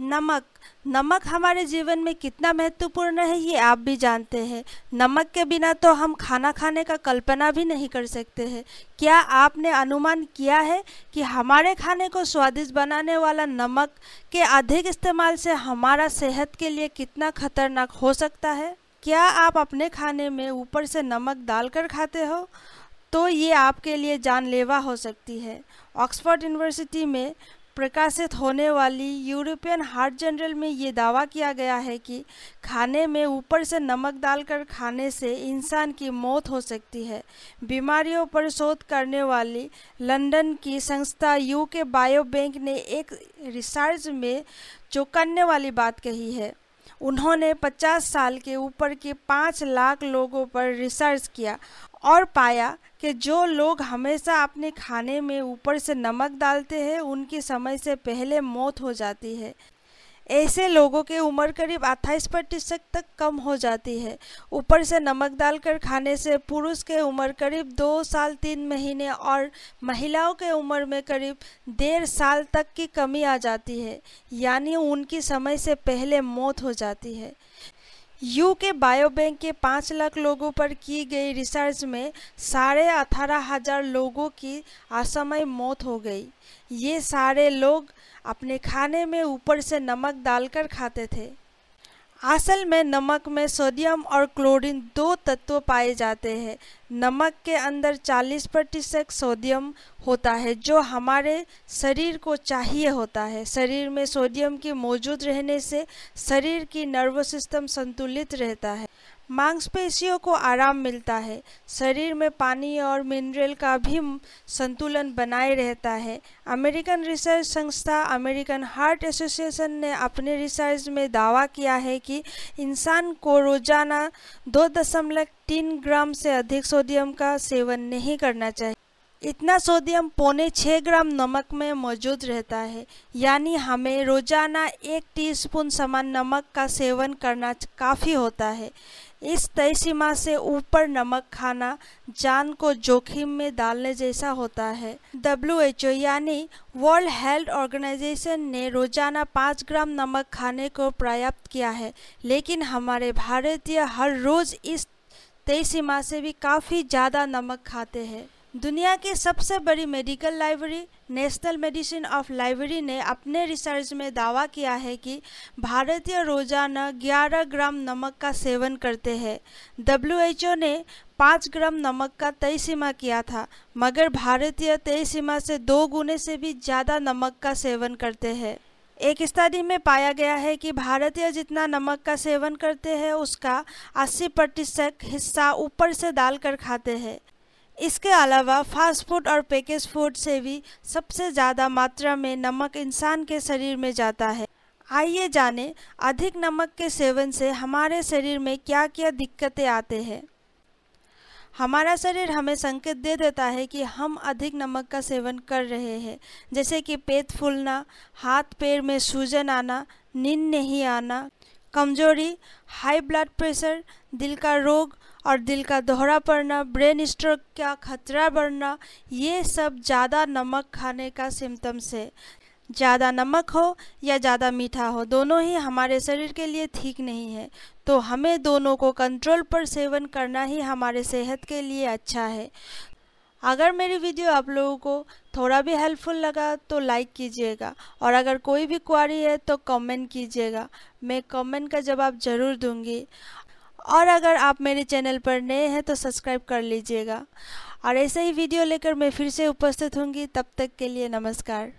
नमक। नमक हमारे जीवन में कितना महत्वपूर्ण है, ये आप भी जानते हैं। नमक के बिना तो हम खाना खाने का कल्पना भी नहीं कर सकते हैं। क्या आपने अनुमान किया है कि हमारे खाने को स्वादिष्ट बनाने वाला नमक के अधिक इस्तेमाल से हमारा सेहत के लिए कितना खतरनाक हो सकता है? क्या आप अपने खाने में ऊपर से नमक डालकर खाते हो? तो ये आपके लिए जानलेवा हो सकती है। ऑक्सफोर्ड यूनिवर्सिटी में प्रकाशित होने वाली यूरोपियन हार्ट जनरल में ये दावा किया गया है कि खाने में ऊपर से नमक डालकर खाने से इंसान की मौत हो सकती है। बीमारियों पर शोध करने वाली लंदन की संस्था यू के बायो बैंक ने एक रिसर्च में चौंकाने वाली बात कही है। उन्होंने 50 साल के ऊपर के 5 लाख लोगों पर रिसर्च किया और पाया कि जो लोग हमेशा अपने खाने में ऊपर से नमक डालते हैं, उनकी समय से पहले मौत हो जाती है। ऐसे लोगों की उम्र करीब अट्ठाईस प्रतिशत तक कम हो जाती है। ऊपर से नमक डालकर खाने से पुरुष के उम्र करीब दो साल तीन महीने और महिलाओं के उम्र में करीब डेढ़ साल तक की कमी आ जाती है, यानी उनकी समय से पहले मौत हो जाती है। यू के बायोबैंक के पाँच लाख लोगों पर की गई रिसर्च में साढ़े अठारह हज़ार लोगों की असमय मौत हो गई। ये सारे लोग अपने खाने में ऊपर से नमक डालकर खाते थे। असल में नमक में सोडियम और क्लोरीन दो तत्व पाए जाते हैं। नमक के अंदर 40 प्रतिशत सोडियम होता है, जो हमारे शरीर को चाहिए होता है। शरीर में सोडियम की मौजूद रहने से शरीर की नर्वस सिस्टम संतुलित रहता है। मांसपेशियों को आराम मिलता है। शरीर में पानी और मिनरल का भी संतुलन बनाए रहता है। अमेरिकन रिसर्च संस्था, अमेरिकन हार्ट एसोसिएशन ने अपने रिसर्च में दावा किया है कि इंसान को रोज़ाना दो दशमलव तीन ग्राम से अधिक सोडियम का सेवन नहीं करना चाहिए। इतना सोडियम पौने छः ग्राम नमक में मौजूद रहता है। यानी हमें रोज़ाना एक टीस्पून समान नमक का सेवन करना काफ़ी होता है। इस तय सीमा से ऊपर नमक खाना जान को जोखिम में डालने जैसा होता है। डब्ल्यू एच ओ यानी वर्ल्ड हेल्थ ऑर्गेनाइजेशन ने रोज़ाना पाँच ग्राम नमक खाने को पर्याप्त किया है, लेकिन हमारे भारतीय हर रोज़ इस तय सीमा से भी काफ़ी ज़्यादा नमक खाते हैं। दुनिया की सबसे बड़ी medical library national medicine of library ने अपने रिसर्च में दावा किया है कि भारतीय रोज़ाना 11 ग्राम नमक का सेवन करते हैं। डब्ल्यूएचओ ने 5 ग्राम नमक का तय सीमा किया था, मगर भारतीय तय सीमा से दो गुने से भी ज़्यादा नमक का सेवन करते हैं। एक स्टडी में पाया गया है कि भारतीय जितना नमक का सेवन करते हैं, उसका 80 प्रतिशत हिस्सा ऊपर से डालकर खाते हैं। इसके अलावा फास्ट फ़ूड और पैकेज फ़ूड से भी सबसे ज़्यादा मात्रा में नमक इंसान के शरीर में जाता है। आइए जानें, अधिक नमक के सेवन से हमारे शरीर में क्या क्या दिक्कतें आते हैं। हमारा शरीर हमें संकेत दे देता है कि हम अधिक नमक का सेवन कर रहे हैं, जैसे कि पेट फूलना, हाथ पैर में सूजन आना, नींद नहीं आना कमज़ोरी हाई ब्लड प्रेशर दिल का रोग और दिल का दोहरा पड़ना ब्रेन स्ट्रोक का खतरा बढ़ना, ये सब ज़्यादा नमक खाने का सिम्टम्स है। ज़्यादा नमक हो या ज़्यादा मीठा हो, दोनों ही हमारे शरीर के लिए ठीक नहीं है। तो हमें दोनों को कंट्रोल पर सेवन करना ही हमारे सेहत के लिए अच्छा है। अगर मेरी वीडियो आप लोगों को थोड़ा भी हेल्पफुल लगा तो लाइक कीजिएगा। और अगर कोई भी क्वारी है तो कमेंट कीजिएगा। मैं कमेंट का जवाब ज़रूर दूँगी। और अगर आप मेरे चैनल पर नए हैं तो सब्सक्राइब कर लीजिएगा। और ऐसे ही वीडियो लेकर मैं फिर से उपस्थित होंगी। तब तक के लिए नमस्कार।